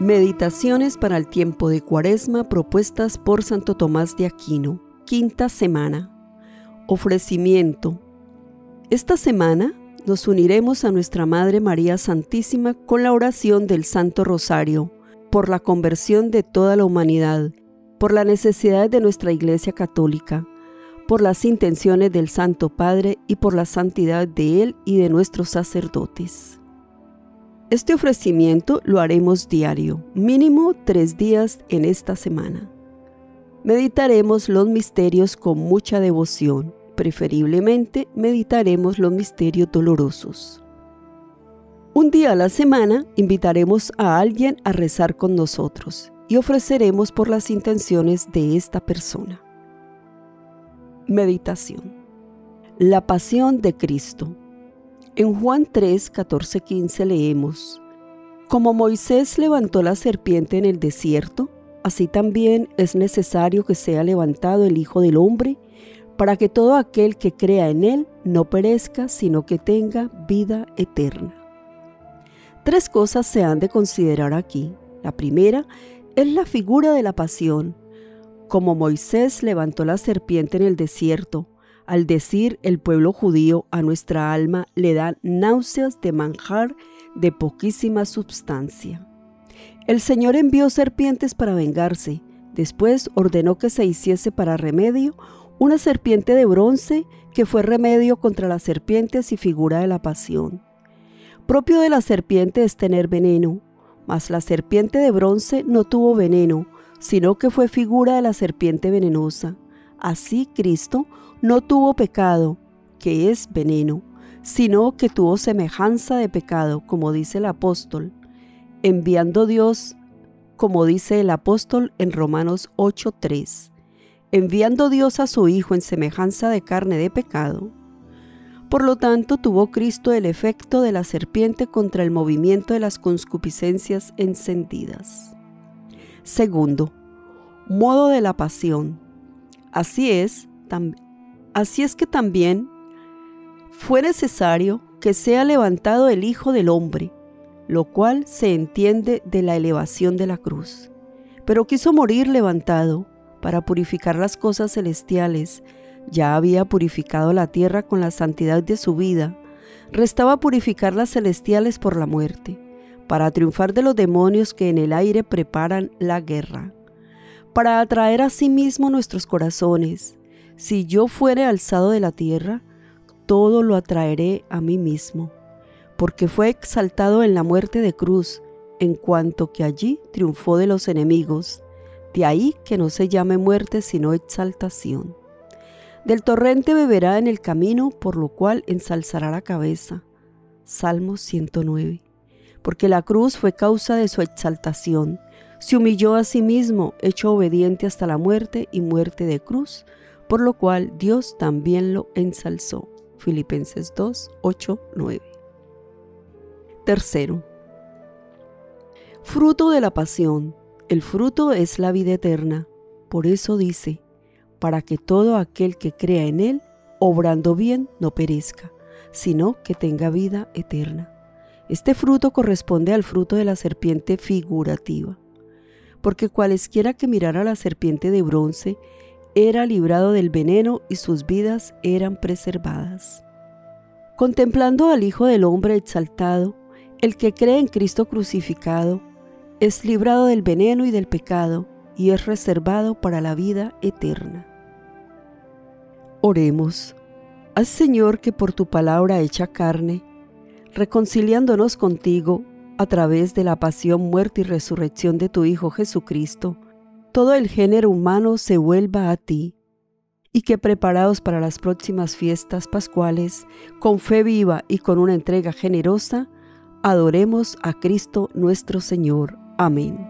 Meditaciones para el tiempo de Cuaresma propuestas por Santo Tomás de Aquino. Quinta semana. Ofrecimiento. Esta semana nos uniremos a nuestra Madre María Santísima con la oración del Santo Rosario, por la conversión de toda la humanidad, por la necesidad de nuestra Iglesia Católica, por las intenciones del Santo Padre y por la santidad de Él y de nuestros sacerdotes. Este ofrecimiento lo haremos diario, mínimo tres días en esta semana. Meditaremos los misterios con mucha devoción, preferiblemente meditaremos los misterios dolorosos. Un día a la semana invitaremos a alguien a rezar con nosotros y ofreceremos por las intenciones de esta persona. Meditación. La pasión de Cristo. En Juan 3, 14, 15 leemos, Como Moisés levantó la serpiente en el desierto, así también es necesario que sea levantado el Hijo del Hombre, para que todo aquel que crea en él no perezca, sino que tenga vida eterna. Tres cosas se han de considerar aquí. La primera es la figura de la pasión. Como Moisés levantó la serpiente en el desierto, al decir el pueblo judío a nuestra alma le da náuseas de manjar de poquísima substancia. El Señor envió serpientes para vengarse, después ordenó que se hiciese para remedio una serpiente de bronce que fue remedio contra las serpientes y figura de la pasión. Propio de la serpiente es tener veneno, mas la serpiente de bronce no tuvo veneno, sino que fue figura de la serpiente venenosa. Así Cristo no tuvo pecado, que es veneno, sino que tuvo semejanza de pecado, como dice el apóstol, enviando Dios, como dice el apóstol en Romanos 8:3, enviando Dios a su Hijo en semejanza de carne de pecado. Por lo tanto, tuvo Cristo el efecto de la serpiente contra el movimiento de las concupiscencias encendidas. Segundo, modo de la pasión. Así es, también Así es que también fue necesario que sea levantado el Hijo del Hombre, lo cual se entiende de la elevación de la cruz. Pero quiso morir levantado para purificar las cosas celestiales. Ya había purificado la tierra con la santidad de su vida. Restaba purificar las celestiales por la muerte, para triunfar de los demonios que en el aire preparan la guerra, para atraer a sí mismo nuestros corazones si yo fuere alzado de la tierra, todo lo atraeré a mí mismo, porque fue exaltado en la muerte de cruz, en cuanto que allí triunfó de los enemigos. De ahí que no se llame muerte sino exaltación. Del torrente beberá en el camino, por lo cual ensalzará la cabeza. Salmo 109. Porque la cruz fue causa de su exaltación. Se humilló a sí mismo, hecho obediente hasta la muerte y muerte de cruz por lo cual Dios también lo ensalzó. Filipenses 2, 8, 9. Tercero, fruto de la pasión. El fruto es la vida eterna. Por eso dice, para que todo aquel que crea en Él, obrando bien, no perezca, sino que tenga vida eterna. Este fruto corresponde al fruto de la serpiente figurativa, porque cualesquiera que mirara la serpiente de bronce era librado del veneno y sus vidas eran preservadas. Contemplando al Hijo del Hombre exaltado, el que cree en Cristo crucificado, es librado del veneno y del pecado y es reservado para la vida eterna. Oremos. Haz Señor que por tu palabra hecha carne, reconciliándonos contigo a través de la pasión, muerte y resurrección de tu Hijo Jesucristo, todo el género humano se vuelva a ti y que preparados para las próximas fiestas pascuales, con fe viva y con una entrega generosa, adoremos a Cristo nuestro Señor. Amén.